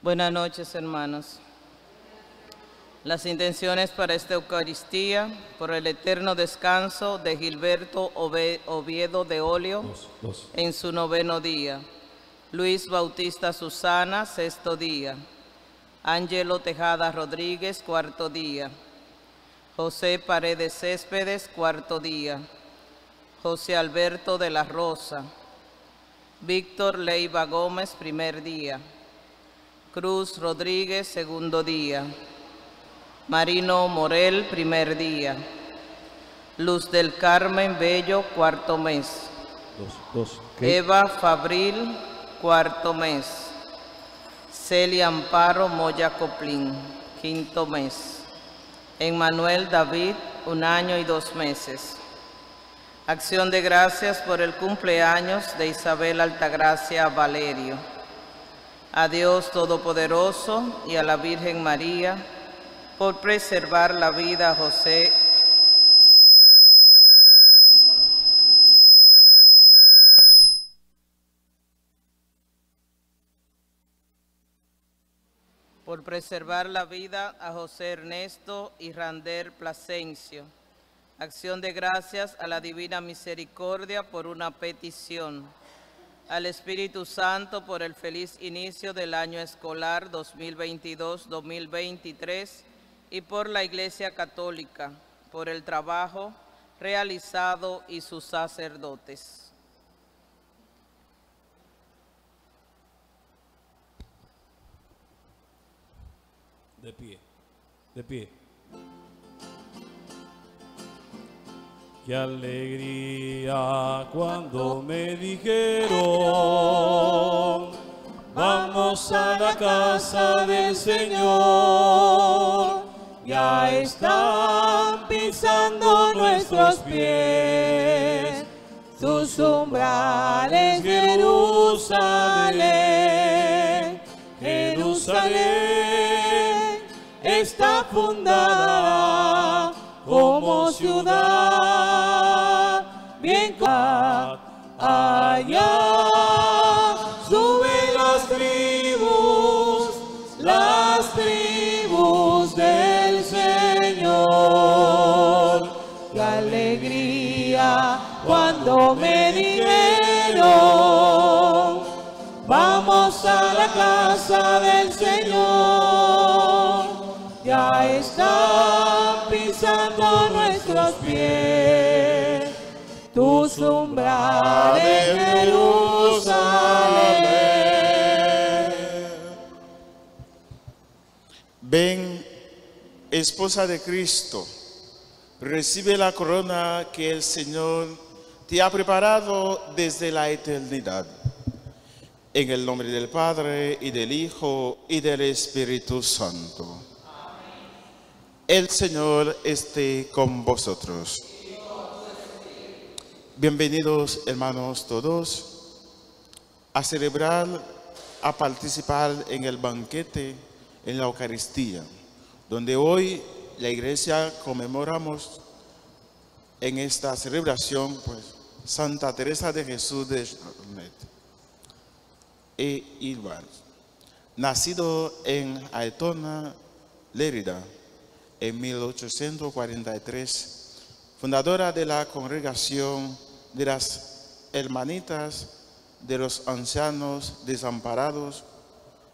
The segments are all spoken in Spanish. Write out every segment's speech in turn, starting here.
Buenas noches, hermanos. Las intenciones para esta Eucaristía, por el eterno descanso de Gilberto Oviedo de Olio Dos, dos. en su noveno día. Luis Bautista Susana, sexto día. Ángelo Tejada Rodríguez, cuarto día. José Paredes Céspedes, cuarto día. José Alberto de la Rosa. Víctor Leiva Gómez, primer día. Cruz Rodríguez, segundo día. Marino Morel, primer día. Luz del Carmen Bello, cuarto mes. Dos, dos. ¿ok? Eva Fabril, cuarto mes. Celia Amparo Moya Coplín, quinto mes. Emmanuel David, un año y dos meses. Acción de gracias por el cumpleaños de Isabel Altagracia Valerio. A Dios Todopoderoso y a la Virgen María por preservar la vida a José por preservar la vida a José Ernesto y Rander Plasencio. Acción de gracias a la Divina Misericordia por una petición. Al Espíritu Santo por el feliz inicio del año escolar 2022-2023 y por la Iglesia Católica por el trabajo realizado y sus sacerdotes. De pie. De pie. Qué alegría cuando me dijeron, vamos a la casa del Señor. Ya están pisando nuestros pies, sus umbrales, Jerusalén, Jerusalén está fundada como ciudad. Bien allá suben las tribus las tribus del Señor. Qué alegría cuando me dijeron vamos a la casa del Señor está pisando nuestros pies tus umbrales Jerusalén. Ven, esposa de Cristo, recibe la corona que el Señor te ha preparado desde la eternidad. En el nombre del Padre y del Hijo y del Espíritu Santo. El Señor esté con vosotros. Bienvenidos hermanos todos a celebrar, a participar en el banquete, en la Eucaristía, donde hoy la iglesia conmemoramos en esta celebración, pues, Santa Teresa de Jesús de Charlotte e nacido en Aetona, Lérida, en 1843, fundadora de la congregación de las hermanitas de los ancianos desamparados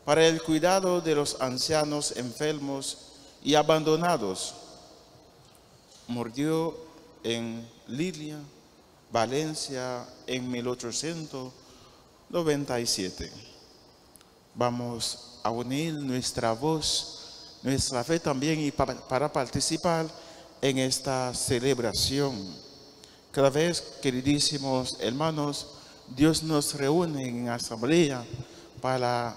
para el cuidado de los ancianos enfermos y abandonados. Murió en Lilia, Valencia, en 1897. Vamos a unir nuestra voz, nuestra fe también y para, participar en esta celebración. Cada vez, queridísimos hermanos, Dios nos reúne en asamblea para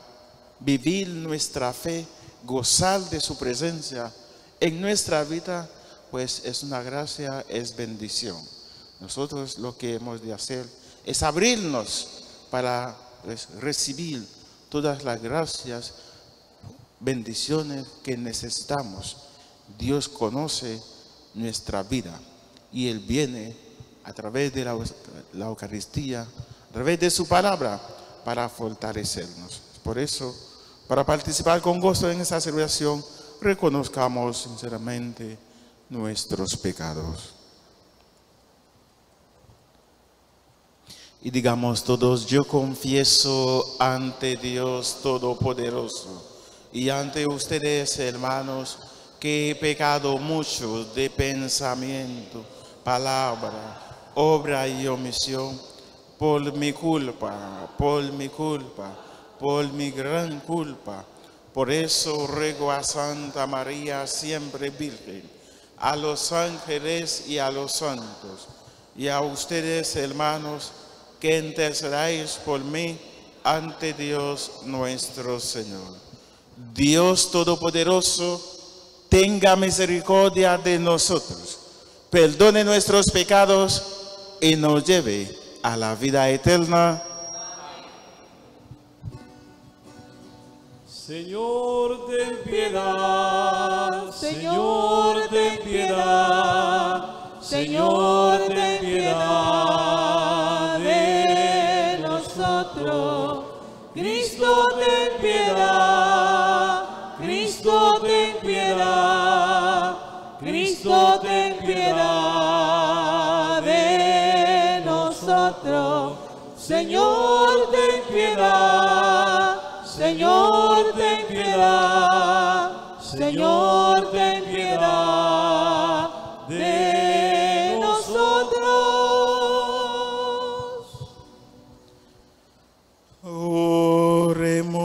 vivir nuestra fe, gozar de su presencia en nuestra vida, pues es una gracia, es bendición. Nosotros lo que hemos de hacer es abrirnos para pues, recibir todas las gracias, bendiciones que necesitamos. Dios conoce nuestra vida y Él viene a través de la, la Eucaristía, a través de su palabra, para fortalecernos. Por eso Para participar con gozo en esta celebración, reconozcamos sinceramente nuestros pecados. Y digamos todos, yo confieso ante Dios Todopoderoso y ante ustedes, hermanos, que he pecado mucho de pensamiento, palabra, obra y omisión, por mi culpa, por mi culpa, por mi gran culpa. Por eso ruego a Santa María, siempre Virgen, a los ángeles y a los santos, y a ustedes, hermanos, que intercedáis por mí ante Dios nuestro Señor. Dios Todopoderoso, tenga misericordia de nosotros, perdone nuestros pecados y nos lleve a la vida eterna. Señor, ten piedad. Señor, ten piedad. Señor, ten piedad Señor, ten piedad de nosotros. Oremos.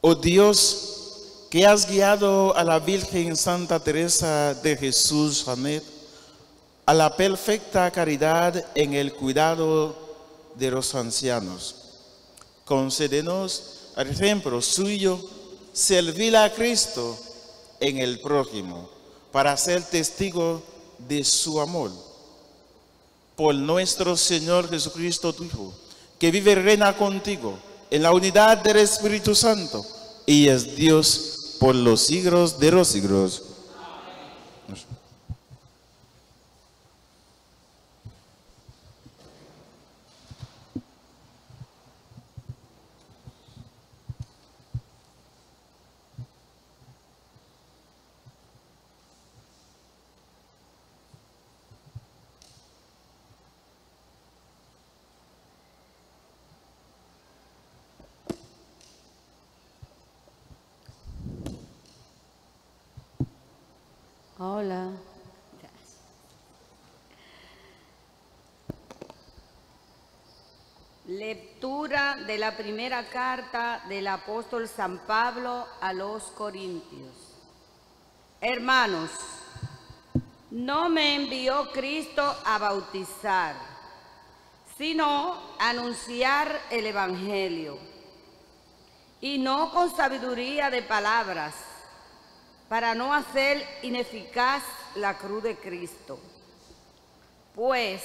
Oh Dios, que has guiado a la Virgen Santa Teresa de Jesús Janet a la perfecta caridad en el cuidado de los ancianos. Concédenos, al ejemplo suyo, servir a Cristo en el prójimo, para ser testigo de su amor. Por nuestro Señor Jesucristo, tu Hijo, que vive y reina contigo en la unidad del Espíritu Santo y es Dios por los siglos de los siglos. Hola. Lectura la primera carta del apóstol San Pablo a los Corintios. Hermanos, no me envió Cristo a bautizar, sino anunciar el Evangelio, y no con sabiduría de palabras para no hacer ineficaz la cruz de Cristo. Pues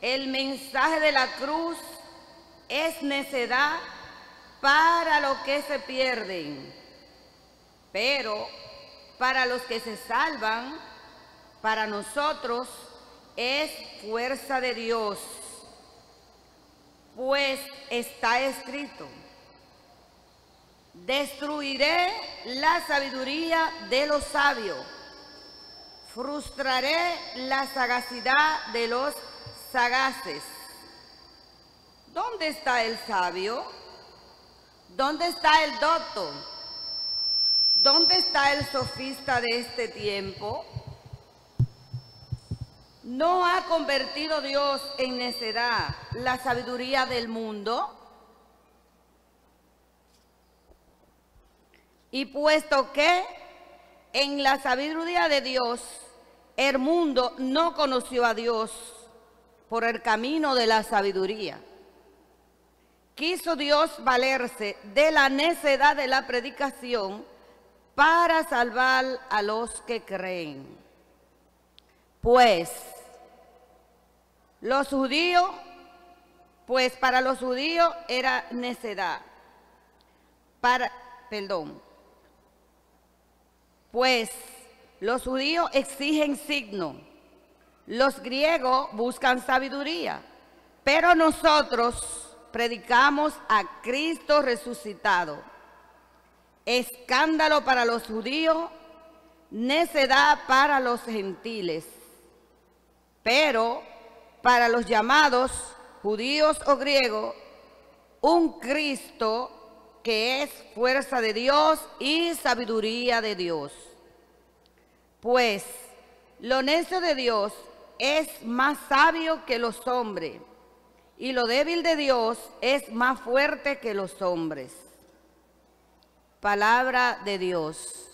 el mensaje de la cruz es necedad para los que se pierden, pero para los que se salvan, para nosotros es fuerza de Dios. Pues está escrito, Destruiré la sabiduría de los sabios. Frustraré la sagacidad de los sagaces. ¿Dónde está el sabio? ¿Dónde está el docto? ¿Dónde está el sofista de este tiempo? ¿No ha convertido Dios en necedad la sabiduría del mundo? Y puesto que en la sabiduría de Dios el mundo no conoció a Dios por el camino de la sabiduría, quiso Dios valerse de la necedad de la predicación para salvar a los que creen. Pues los judíos, pues para los judíos era necedad. Para, perdón, pues los judíos exigen signo, los griegos buscan sabiduría, pero nosotros predicamos a Cristo resucitado. Escándalo para los judíos, necedad para los gentiles. Pero para los llamados judíos o griegos, un Cristo que es fuerza de Dios y sabiduría de Dios. Pues lo necio de Dios es más sabio que los hombres y lo débil de Dios es más fuerte que los hombres. Palabra de Dios.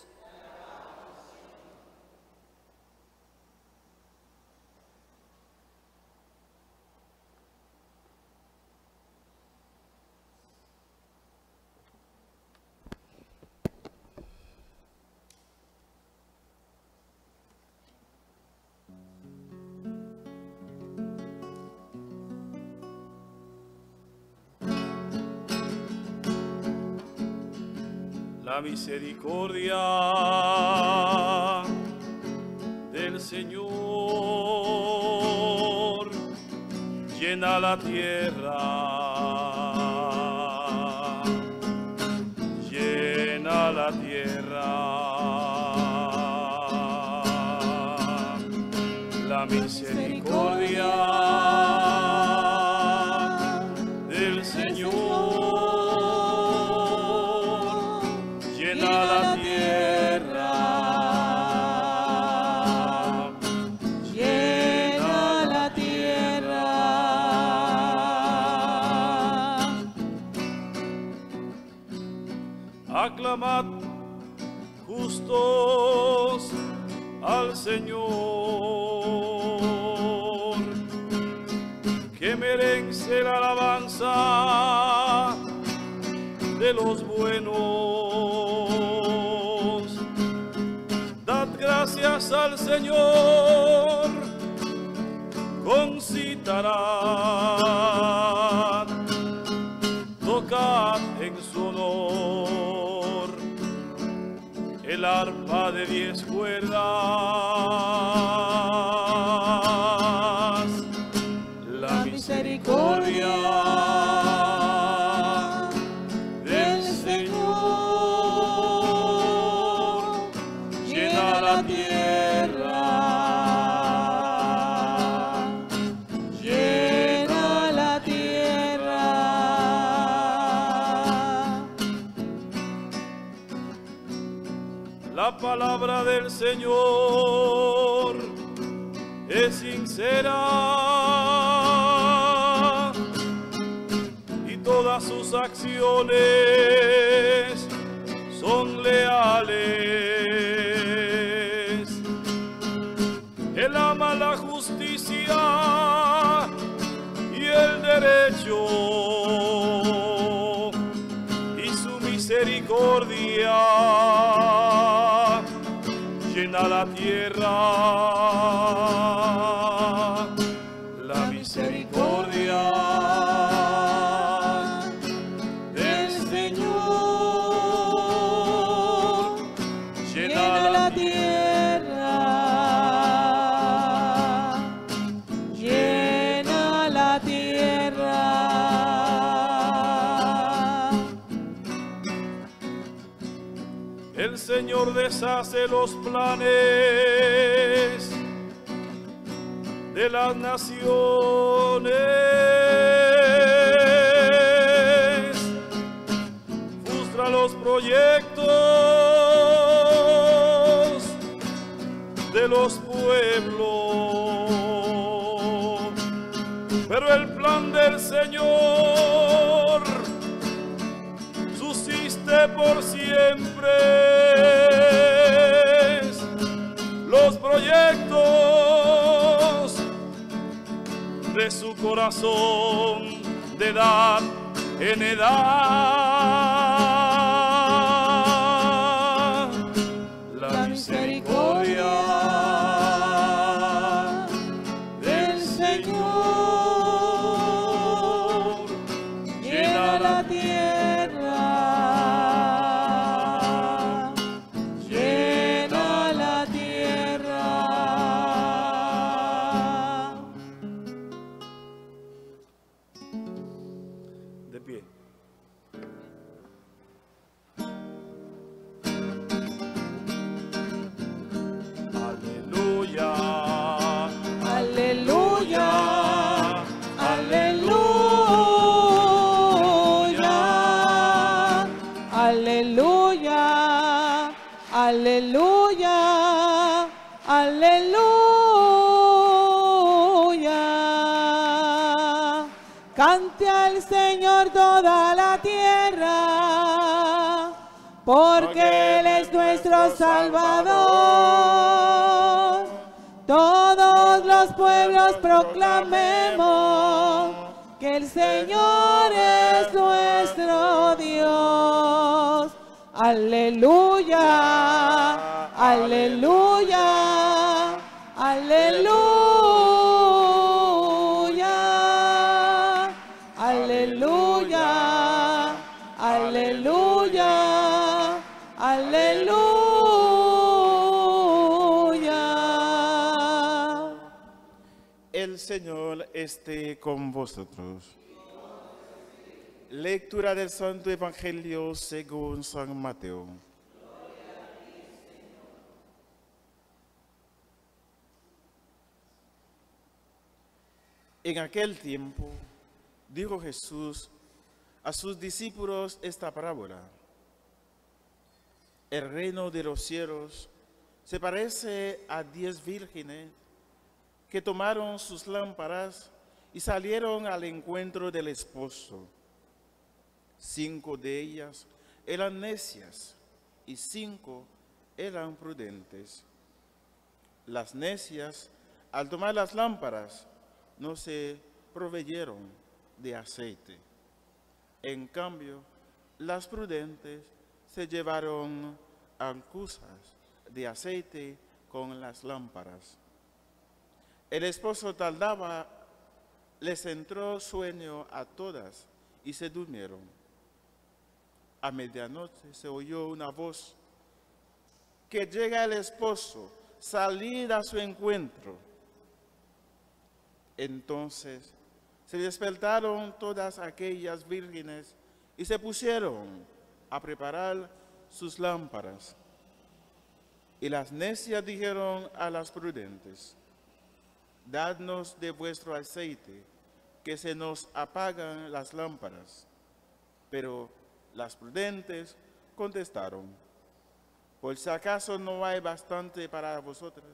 La misericordia del Señor llena la tierra, llena la tierra. La misericordia Señor, que merece la alabanza de los buenos. Dad gracias al Señor con citarán. Tocad en su honor el arpa de diez Morning. Deshace los planes de las naciones, Aleluya, aleluya, aleluya, aleluya, aleluya, aleluya. El Señor esté con vosotros. Lectura del Santo Evangelio según San Mateo. En aquel tiempo dijo Jesús a sus discípulos esta parábola. El reino de los cielos se parece a diez vírgenes que tomaron sus lámparas y salieron al encuentro del esposo. Cinco de ellas eran necias y cinco eran prudentes. Las necias, al tomar las lámparas, no se proveyeron de aceite. En cambio, las prudentes se llevaron ancusas de aceite con las lámparas. El esposo tardaba, les entró sueño a todas y se durmieron. A medianoche se oyó una voz que llega el esposo, salir a su encuentro. Entonces se despertaron todas aquellas vírgenes y se pusieron a preparar sus lámparas. Y las necias dijeron a las prudentes, dadnos de vuestro aceite, que se nos apagan las lámparas. Pero las prudentes contestaron, por si acaso no hay bastante para vosotras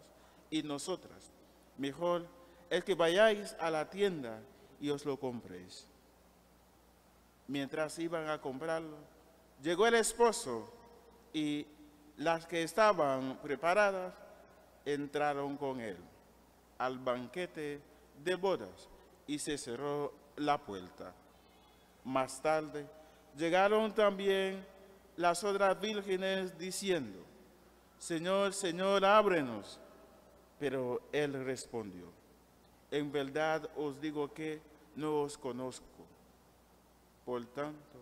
y nosotras, mejor es que vayáis a la tienda y os lo compréis. Mientras iban a comprarlo, llegó el esposo y las que estaban preparadas entraron con él al banquete de bodas y se cerró la puerta. Más tarde llegaron también las otras vírgenes diciendo, Señor, Señor, ábrenos. Pero él respondió, en verdad os digo que no os conozco. Por tanto,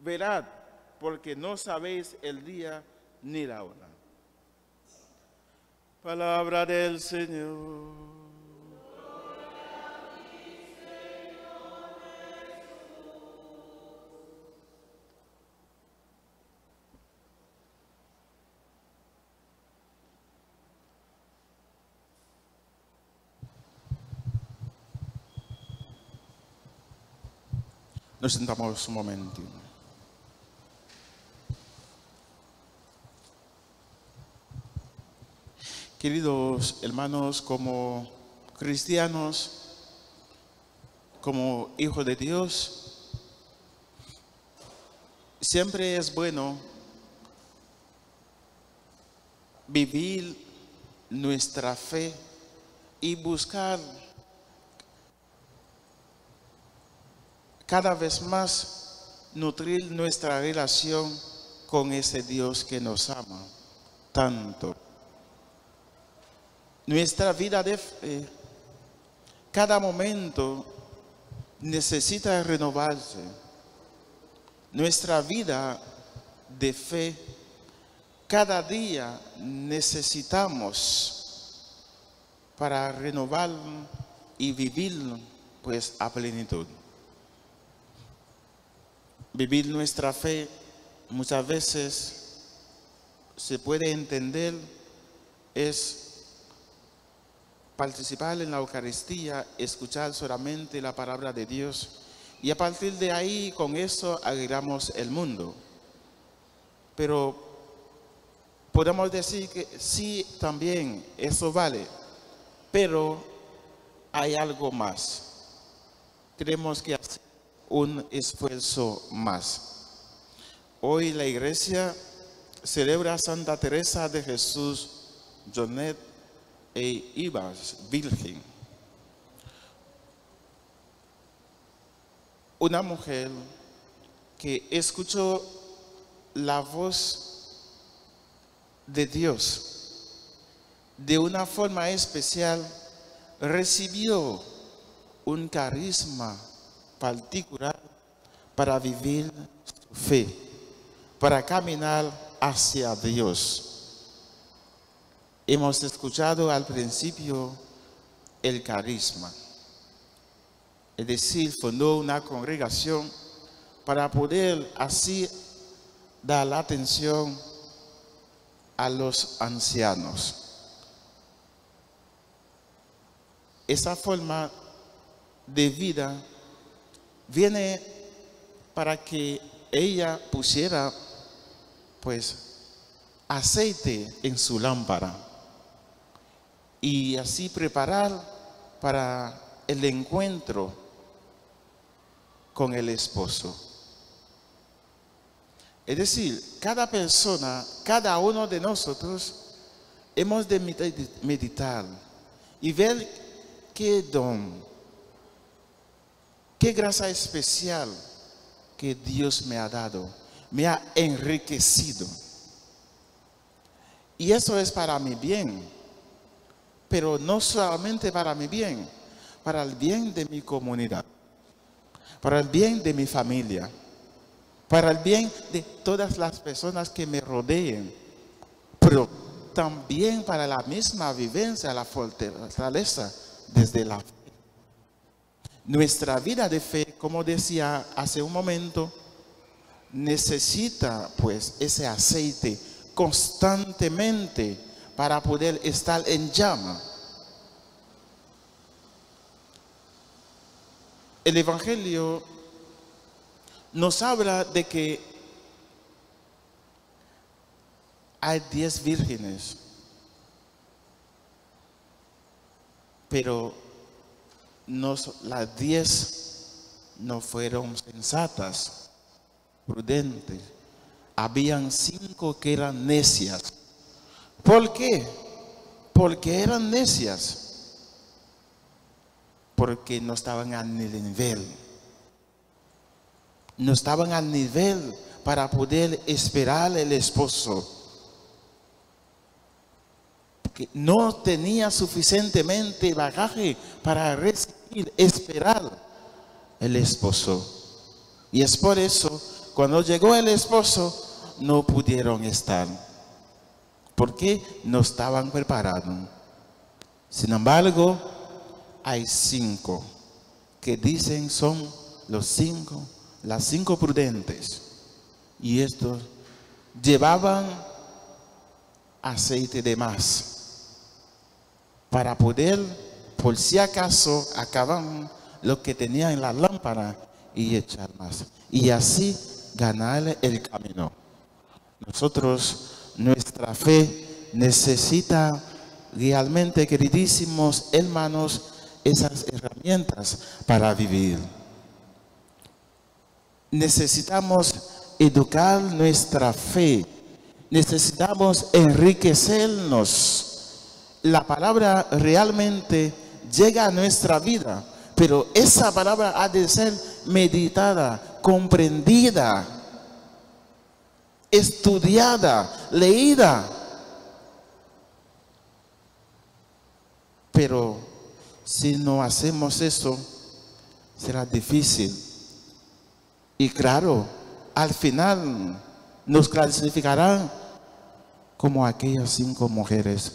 verad, porque no sabéis el día ni la hora. Palabra del Señor. Nos sentamos un momento. Queridos hermanos, como cristianos, como hijos de Dios, siempre es bueno vivir nuestra fe y buscar cada vez más nutrir nuestra relación con ese Dios que nos ama tanto. Nuestra vida de fe, cada momento necesita renovarse. Nuestra vida de fe, cada día necesitamos para renovar y vivir pues a plenitud. Vivir nuestra fe muchas veces se puede entender es participar en la Eucaristía, escuchar solamente la palabra de Dios y a partir de ahí con eso agregamos el mundo. Pero podemos decir que sí, también eso vale, pero hay algo más. Tenemos que hacer un esfuerzo más. Hoy la iglesia celebra a Santa Teresa de Jesús, Jonet e Ibas, Virgen. Una mujer que escuchó la voz de Dios de una forma especial, recibió un carisma particular para vivir su fe, para caminar hacia Dios. Hemos escuchado al principio el carisma, es decir, fundó una congregación para poder así dar la atención a los ancianos. Esa forma de vida viene para que ella pusiera pues aceite en su lámpara y así preparar para el encuentro con el esposo. Es decir, cada persona, cada uno de nosotros, hemos de meditar y ver qué don, qué gracia especial que Dios me ha dado, me ha enriquecido. Y eso es para mi bien, pero no solamente para mi bien, para el bien de mi comunidad, para el bien de mi familia, para el bien de todas las personas que me rodeen, pero también para la misma vivencia, la fortaleza desde la. Nuestra vida de fe, como decía hace un momento, necesita pues ese aceite constantemente para poder estar en llama. El Evangelio nos habla de que hay diez vírgenes, pero las diez no fueron sensatas, prudentes. Habían cinco que eran necias. ¿Por qué? Porque eran necias. Porque no estaban al nivel. No estaban al nivel para poder esperar el esposo. Porque no tenía suficientemente bagaje para recibir, esperar el esposo. Y es por eso, cuando llegó el esposo, no pudieron estar. Porque no estaban preparados. Sin embargo, hay cinco que dicen son los cinco, las cinco prudentes. Y estos llevaban aceite de más para poder, por si acaso, acaban lo que tenían en la lámpara y echar más. Y así ganar el camino. Nosotros, nuestra fe necesita realmente, queridísimos hermanos, esas herramientas para vivir. Necesitamos educar nuestra fe. Necesitamos enriquecernos. La palabra realmente llega a nuestra vida, pero esa palabra ha de ser meditada, comprendida, estudiada, leída. Pero si no hacemos eso, será difícil. Y claro, al final nos clasificarán como aquellas cinco mujeres.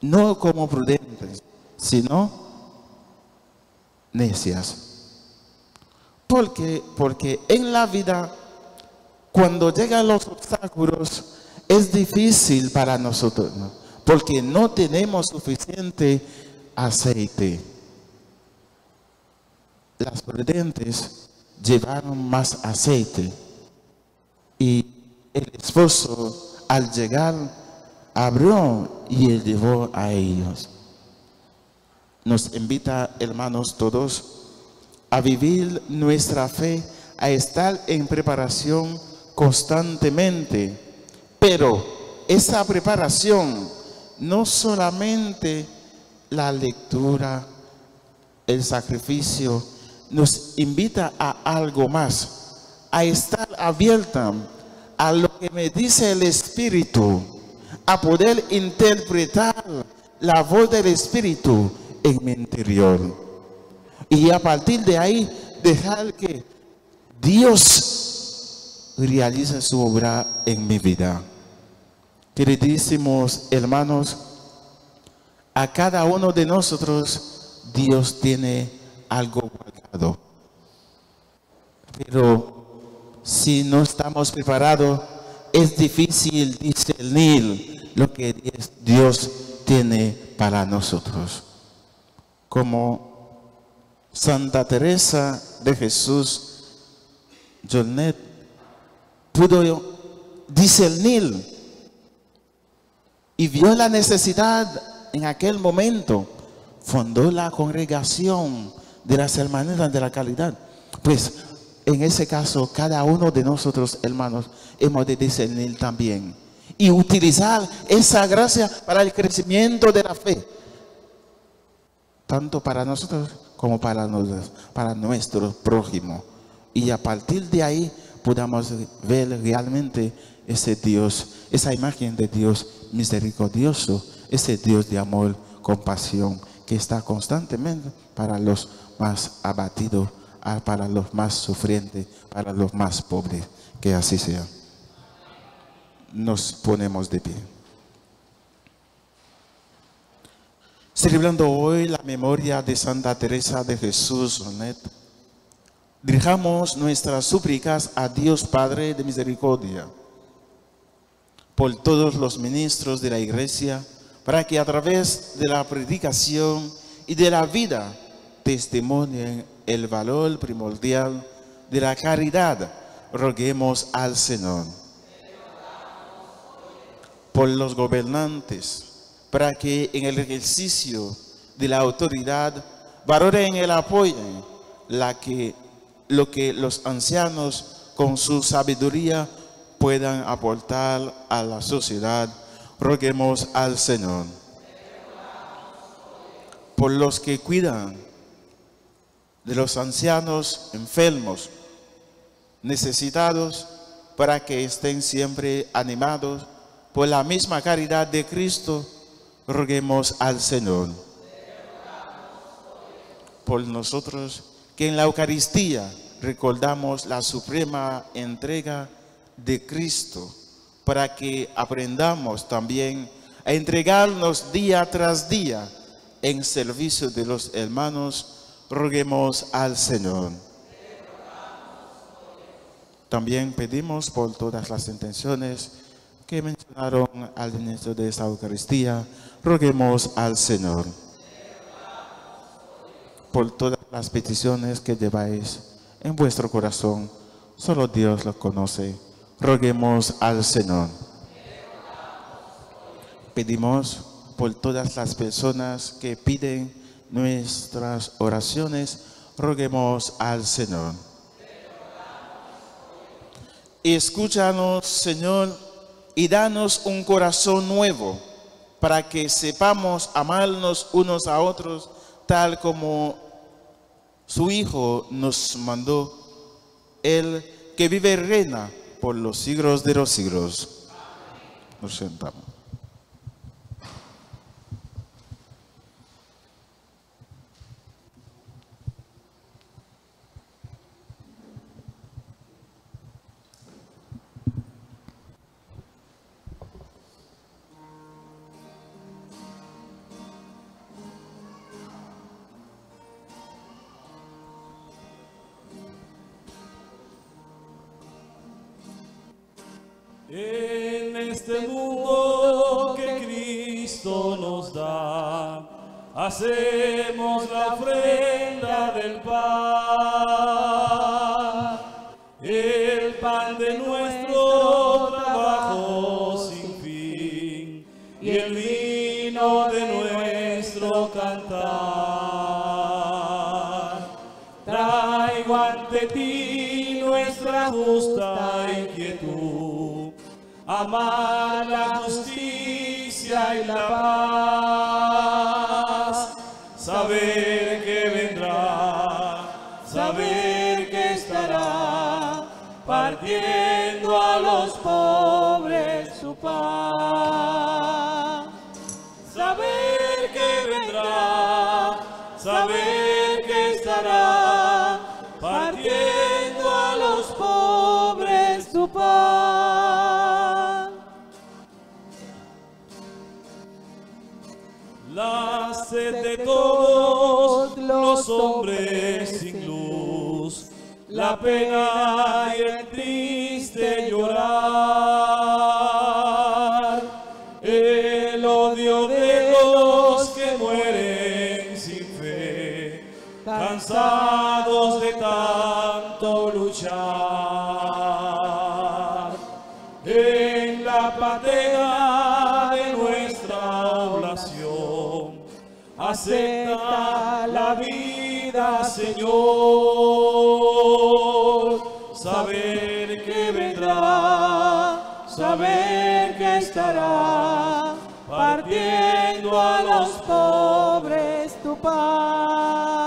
No como prudentes, sino necias. Porque, porque en la vida, cuando llegan los obstáculos, es difícil para nosotros, ¿no? porque no tenemos suficiente aceite. Las prudentes llevaron más aceite y el esposo al llegar abrió y llevó a ellos. Nos invita, hermanos, todos a vivir nuestra fe, a estar en preparación constantemente. Pero esa preparación no solamente la lectura, el sacrificio, nos invita a algo más, a estar abierta a lo que me dice el Espíritu, a poder interpretar la voz del Espíritu en mi interior. Y a partir de ahí, dejar que Dios realice su obra en mi vida. Queridísimos hermanos, a cada uno de nosotros Dios tiene algo guardado. Pero si no estamos preparados, es difícil discernir lo que Dios tiene para nosotros. Como Santa Teresa de Jesús, Jornet pudo discernir y vio la necesidad en aquel momento, fundó la congregación de las hermanas de la calidad. Pues en ese caso, cada uno de nosotros, hermanos, hemos de discernir también y utilizar esa gracia para el crecimiento de la fe, tanto para nosotros como para, nosotros, para nuestro prójimo. Y a partir de ahí podamos ver realmente ese Dios, esa imagen de Dios misericordioso, ese Dios de amor, compasión, que está constantemente para los más abatidos, ah, para los más sufrientes, para los más pobres. Que así sea. Nos ponemos de pie. Celebrando hoy la memoria de Santa Teresa de Jesús, Ronet, dirijamos nuestras súplicas a Dios Padre de Misericordia por todos los ministros de la Iglesia, para que a través de la predicación y de la vida testimonien el valor primordial de la caridad. Roguemos al Señor. Por los gobernantes, para que en el ejercicio de la autoridad valoren el apoyo, lo que los ancianos con su sabiduría puedan aportar a la sociedad. Roguemos al Señor. Por los que cuidan de los ancianos enfermos, necesitados, para que estén siempre animados por la misma caridad de Cristo, roguemos al Señor. Por nosotros que en la Eucaristía recordamos la suprema entrega de Cristo, para que aprendamos también a entregarnos día tras día en servicio de los hermanos, roguemos al Señor. También pedimos por todas las intenciones que mencionaron al inicio de esta Eucaristía, roguemos al Señor. Por todas las peticiones que lleváis en vuestro corazón, solo Dios lo conoce roguemos al Señor. Pedimos por todas las personas que piden nuestras oraciones, roguemos al Señor. Escúchanos, Señor, y danos un corazón nuevo para que sepamos amarnos unos a otros tal como su Hijo nos mandó, Él que vive y reina por los siglos de los siglos. Nos sentamos. En este mundo que Cristo nos da, hacemos la ofrenda Amala hombres sin luz, la pena y el triste llorar, Señor. Saber que vendrá, saber que estará partiendo a los pobres tu pan.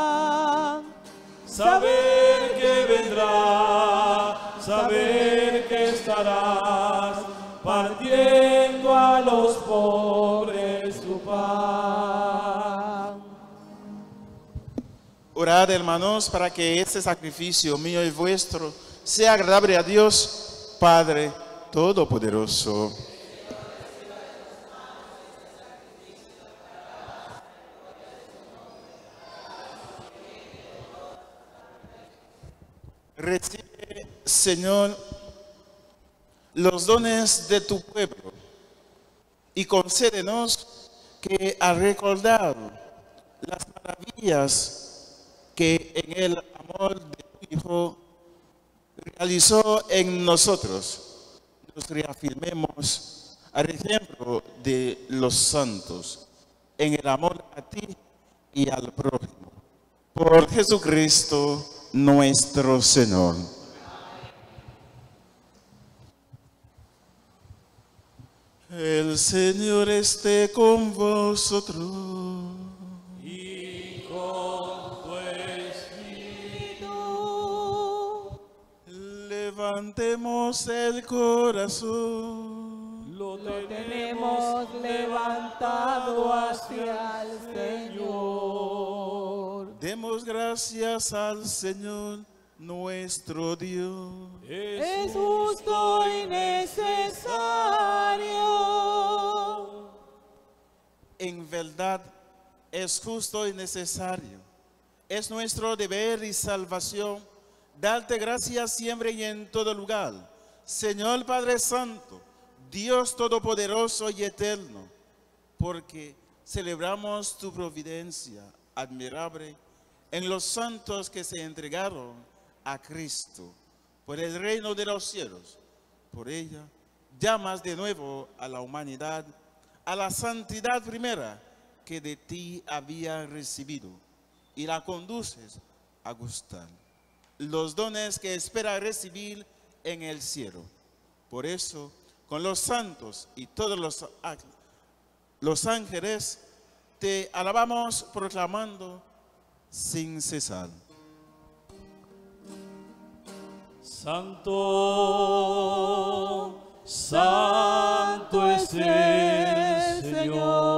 Saber que vendrá, saber que estarás Orad, hermanos, para que este sacrificio mío y vuestro sea agradable a Dios, Padre Todopoderoso. Recibe, Señor, los dones de tu pueblo y concédenos que al recordar las maravillas que en el amor de tu Hijo realizó en nosotros, nos reafirmemos al ejemplo de los santos en el amor a ti y al prójimo. Por Jesucristo nuestro Señor. El Señor esté con vosotros. Levantemos el corazón. Lo Tenemos levantado hacia el Señor. Demos gracias al Señor nuestro Dios. Es justo y necesario. En verdad es justo y necesario. Es nuestro deber y salvación darte gracias siempre y en todo lugar. Señor Padre Santo, Dios Todopoderoso y Eterno, porque celebramos tu providencia admirable en los santos que se entregaron a Cristo por el reino de los cielos. Por ella llamas de nuevo a la humanidad a la santidad primera que de ti había recibido y la conduces a gustar los dones que espera recibir en el cielo. Por eso, con los santos y todos los, los ángeles, te alabamos proclamando sin cesar. Santo, santo es el Señor,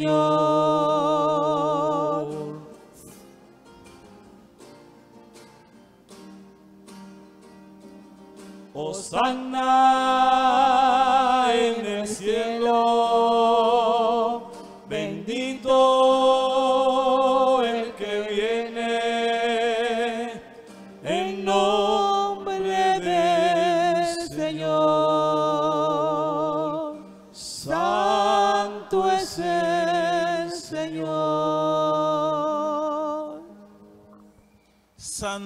Señor.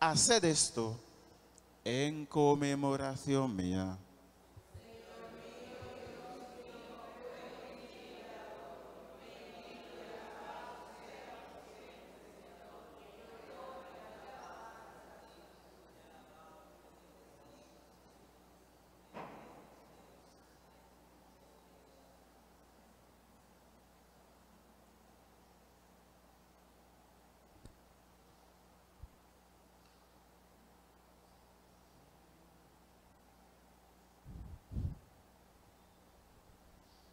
Haced esto en conmemoración mía.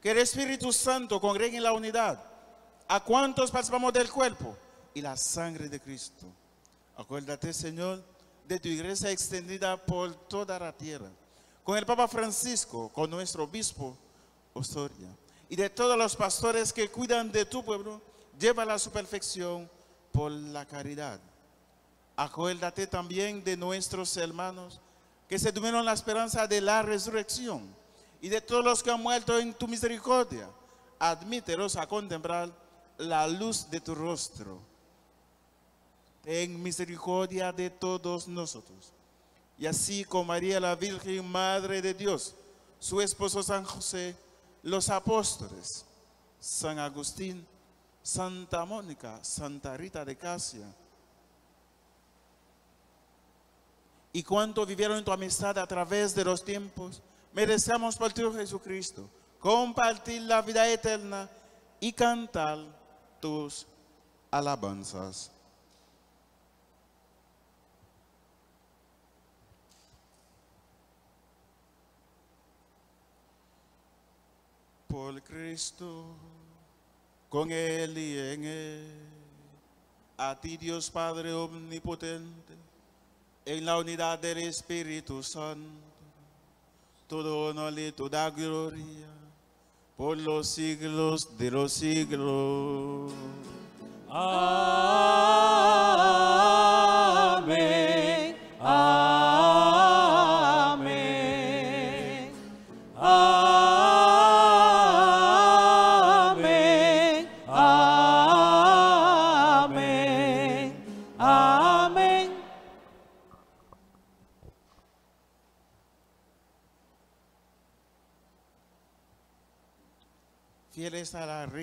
que el Espíritu Santo congregue en la unidad. A cuantos participamos del cuerpo y la sangre de Cristo. Acuérdate, Señor, de tu iglesia extendida por toda la tierra, con el Papa Francisco, con nuestro obispo Osoria, y de todos los pastores que cuidan de tu pueblo, llévala a su perfección por la caridad. Acuérdate también de nuestros hermanos que se tuvieron la esperanza de la resurrección y de todos los que han muerto en tu misericordia. Admítelos a contemplar la luz de tu rostro. Ten misericordia de todos nosotros. Y así con María la Virgen, Madre de Dios, su esposo San José, los apóstoles, San Agustín, Santa Mónica, Santa Rita de Casia, y cuanto vivieron en tu amistad a través de los tiempos, merecemos por tu Jesucristo compartir la vida eterna y cantar tus alabanzas. Por Cristo, con Él y en Él, a ti Dios Padre Omnipotente, en la unidad del Espíritu Santo todo honor y toda gloria, por los siglos de los siglos. Amén.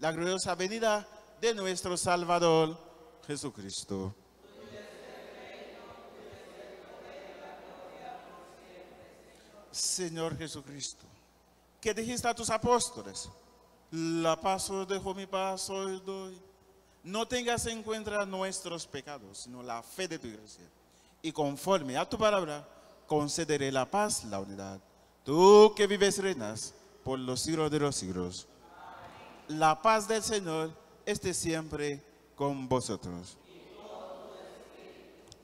la gloriosa venida de nuestro Salvador Jesucristo. Señor Jesucristo, que dijiste a tus apóstoles, la paz os dejo, mi paz os doy. No tengas en cuenta nuestros pecados, sino la fe de tu iglesia. Y conforme a tu palabra, concederé la paz, la unidad. Tú que vives reinas por los siglos de los siglos. La paz del Señor esté siempre con vosotros.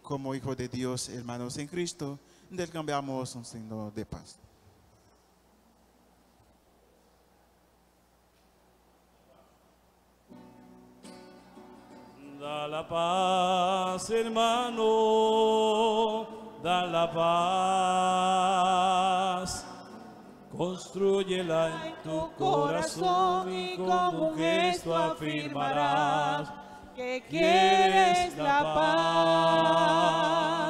Como hijo de Dios, hermanos en Cristo, intercambiamos un signo de paz. Da la paz, hermano, da la paz. Construyela en tu corazón y como un gesto afirmarás que quieres la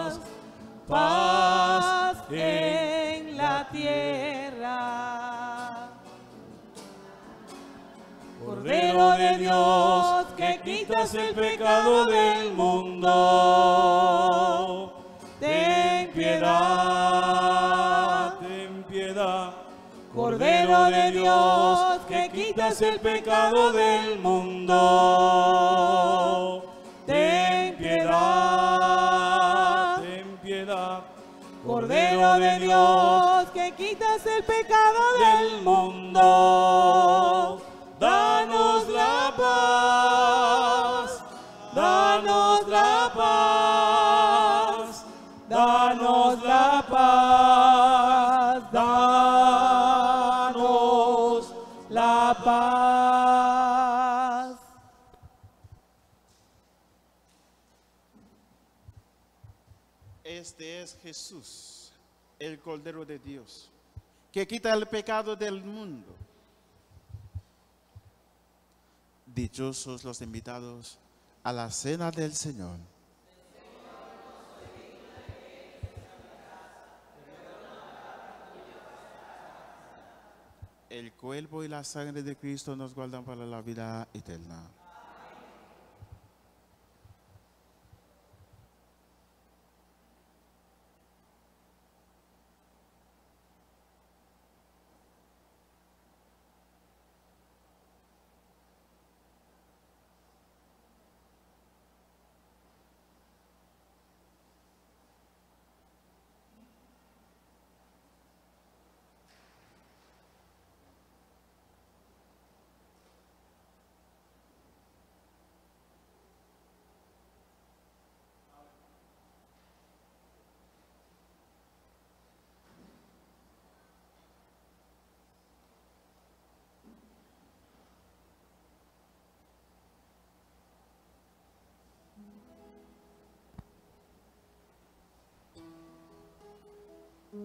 paz. Paz en la tierra. Cordero de Dios, que quitas el pecado del mundo, Dios, que quitas el pecado del mundo, ten piedad, ten piedad. Cordero de Dios, que quitas el pecado del mundo, Jesús, el Cordero de Dios, que quita el pecado del mundo. Dichosos los invitados a la cena del Señor. El cuerpo y la sangre de Cristo nos guardan para la vida eterna. Qué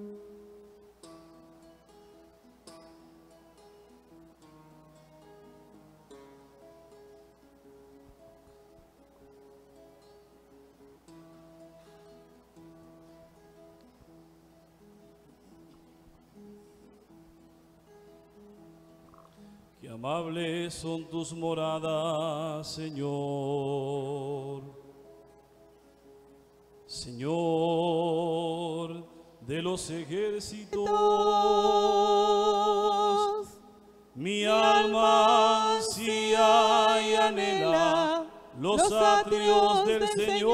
amables son tus moradas, Señor. Señor de los ejércitos, mi alma ansía y anhela los atrios del Señor.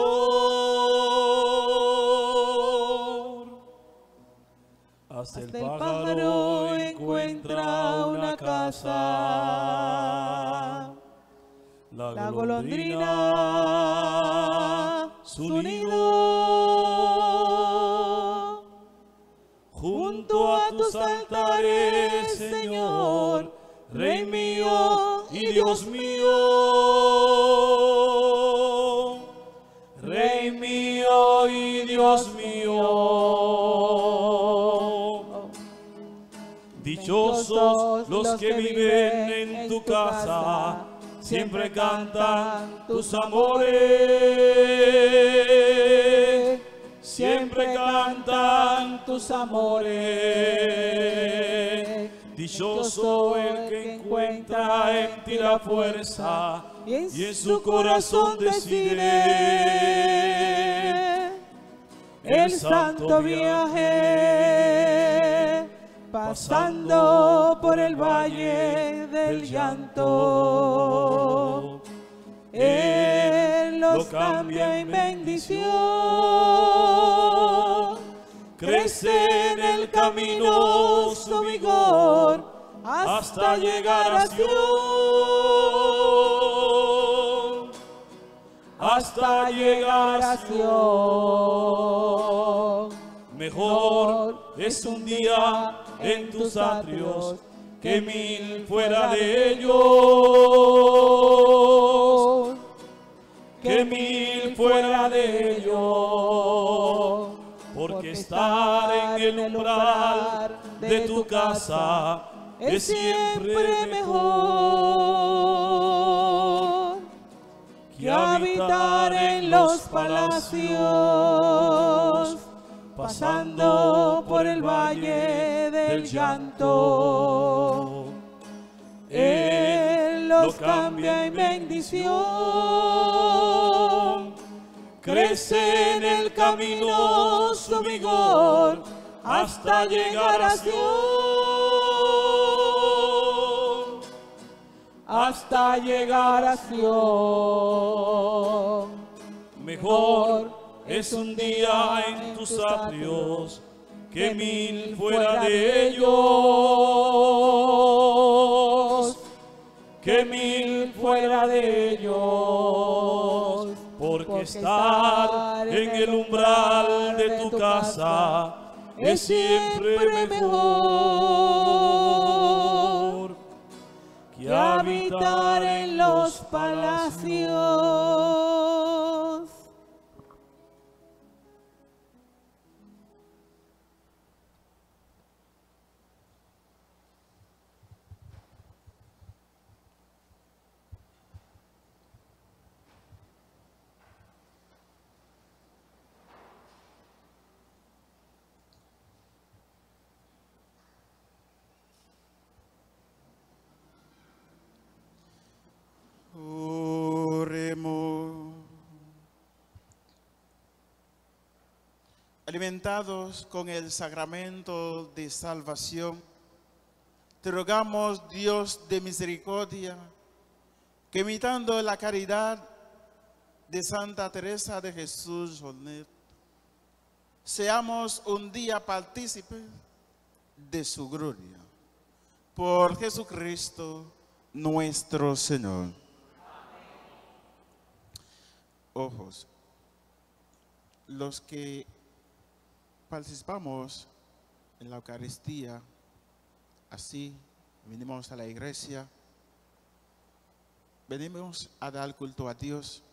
Hasta el pájaro encuentra una casa. La golondrina su nido altares, Señor, Rey mío y Dios mío, Rey mío y Dios mío. Dichosos los que viven en tu casa, siempre cantan tus amores, siempre cantan tus amores. Dichoso el que encuentra en ti la fuerza y en su corazón decide el santo viaje, pasando por el valle del llanto. Él los cambia en bendición, crece en el camino su vigor hasta llegar a Sion. Hasta llegar a Sion. Mejor es un día en tus atrios que mil fuera de ellos. Que mil fuera de ellos. Porque estar en el umbral de tu casa es siempre mejor que habitar en los palacios, pasando por el valle del llanto. Los cambia en bendición, crece en el camino su vigor hasta llegar a Sion. Hasta llegar a Sion. Mejor es un día en tus atrios que mil fuera de ellos. Que mil fuera de ellos. Porque estar en el umbral de tu casa es siempre mejor que habitar en los palacios. Alimentados con el sacramento de salvación, te rogamos, Dios de misericordia, que imitando la caridad de Santa Teresa de Jesús seamos un día partícipes de su gloria. Por Jesucristo nuestro Señor. Ojos. Los que participamos en la Eucaristía, así venimos a la iglesia, venimos a dar culto a Dios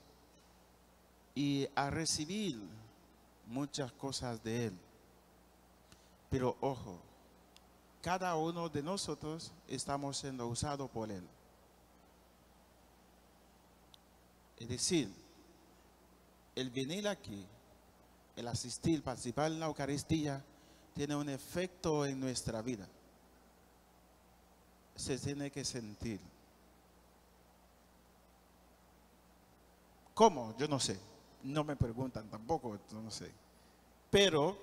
y a recibir muchas cosas de Él. Pero ojo, cada uno de nosotros estamos siendo usados por Él. Es decir, el venir aquí, el asistir, participar en la Eucaristía, tiene un efecto en nuestra vida. se tiene que sentir. ¿Cómo? Yo no sé. No me preguntan tampoco, no sé. Pero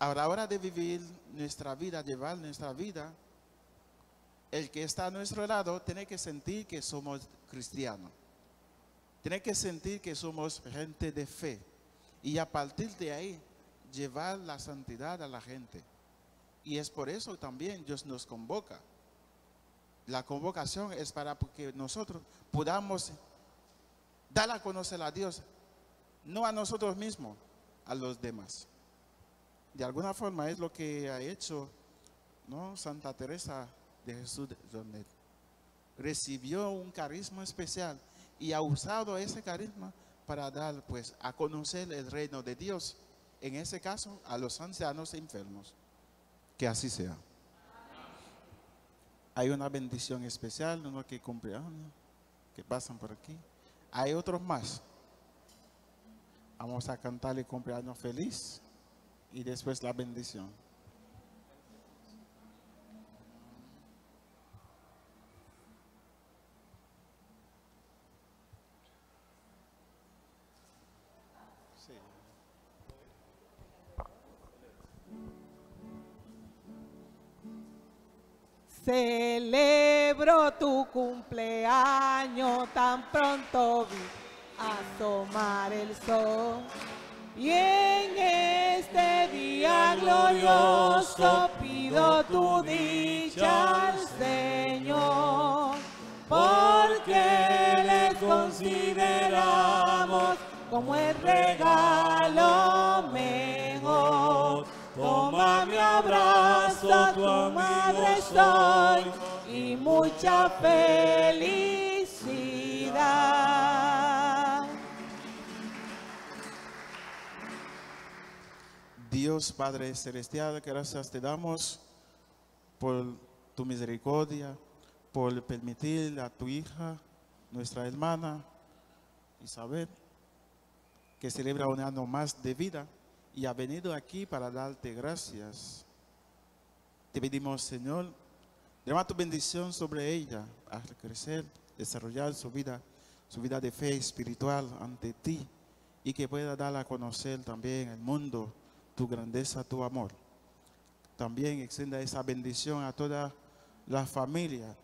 a la hora de vivir nuestra vida, llevar nuestra vida, el que está a nuestro lado tiene que sentir que somos cristianos. Tiene que sentir que somos gente de fe. Y a partir de ahí, llevar la santidad a la gente. Y es por eso también Dios nos convoca. La convocación es para que nosotros podamos dar a conocer a Dios, no a nosotros mismos, a los demás. De alguna forma es lo que ha hecho ¿no? Santa Teresa de Jesús de Recibió un carisma especial y ha usado ese carisma para dar pues a conocer el reino de Dios, en ese caso a los ancianos e enfermos. Que así sea. Hay una bendición especial, uno que cumple que pasan por aquí. Hay otros más. Vamos a cantarle cumpleaños feliz y después la bendición. Celebro tu cumpleaños, tan pronto vi asomar el sol. Y en este día glorioso pido tu dicha al Señor, porque le consideramos como el regalo mejor Toma mi abrazo, tu madre soy y mucha felicidad. Dios Padre Celestial, gracias te damos por tu misericordia, por permitir a tu hija, nuestra hermana Isabel, que celebra un año más de vida y ha venido aquí para darte gracias. Te pedimos, Señor, derrama tu bendición sobre ella, a crecer, desarrollar su vida, su vida de fe espiritual ante ti y que pueda dar a conocer también al mundo tu grandeza, tu amor. También extienda esa bendición a toda la familia,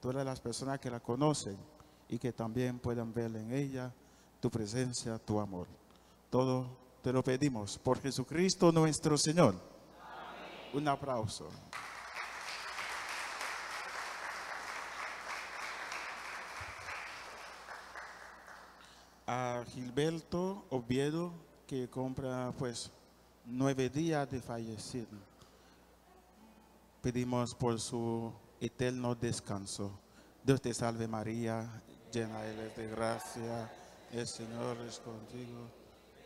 todas las personas que la conocen y que también puedan ver en ella tu presencia, tu amor. Todo te lo pedimos por Jesucristo nuestro Señor. Un aplauso. A Gilberto Oviedo, que compra pues nueve días de fallecido. Pedimos por su eterno descanso. Dios te salve María, llena eres de gracia, el Señor es contigo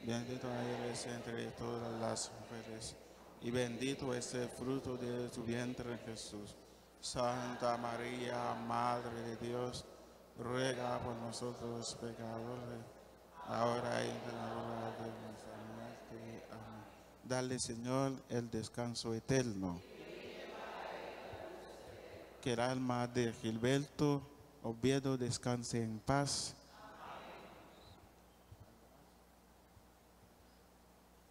Bendito eres entre todas las mujeres, y bendito es el fruto de tu vientre Jesús. Santa María, Madre de Dios, ruega por nosotros pecadores, ahora y en la hora de nuestra muerte. Amén. Dale, Señor, el descanso eterno. Que el alma de Gilberto Oviedo descanse en paz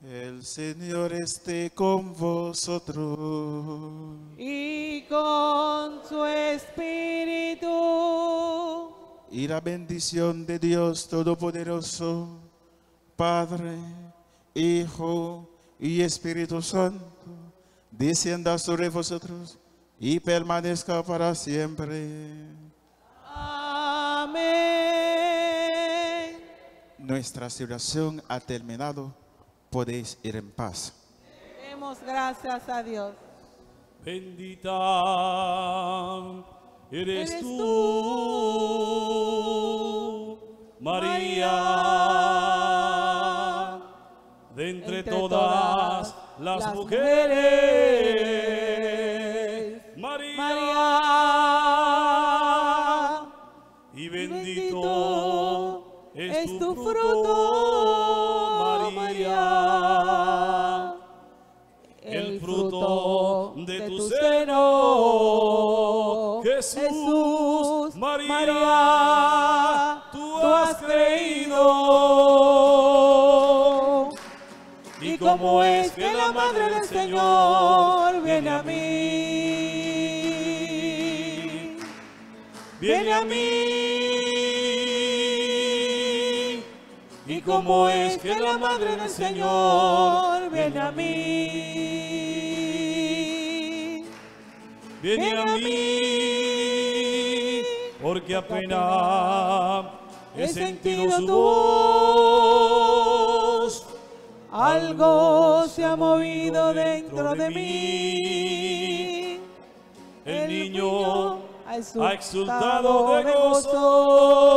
El Señor esté con vosotros. Y con su espíritu. Y la bendición de Dios Todopoderoso, Padre, Hijo y Espíritu Santo, descienda sobre vosotros y permanezca para siempre. Amén. Nuestra celebración ha terminado podéis ir en paz. Demos gracias a Dios. Bendita eres, tú, María, de entre, todas, las, mujeres, María, María, y bendito, es tu fruto Es que la Madre del Señor viene a mí, viene a mí. y como es que la Madre del Señor viene a mí, viene a mí, porque apenas he sentido su voz. Algo se ha movido dentro de mí. El niño ha exultado de gozo.